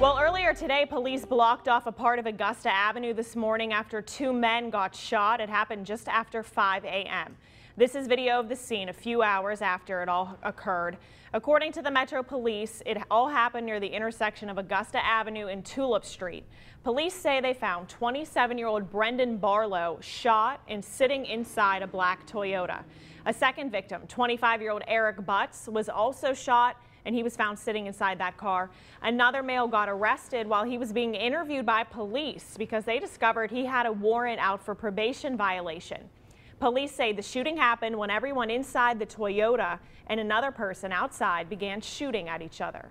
Well, earlier today, police blocked off a part of Augusta Avenue this morning after two men got shot. It happened just after 5 a.m. This is video of the scene a few hours after it all occurred. According to the Metro Police, it all happened near the intersection of Augusta Avenue and Tulip Street. Police say they found 27-year-old Brendan Barlow shot and sitting inside a black Toyota. A second victim, 25-year-old Eric Butts, was also shot and he was found sitting inside that car. Another male got arrested while he was being interviewed by police because they discovered he had a warrant out for probation violation. Police say the shooting happened when everyone inside the Toyota and another person outside began shooting at each other.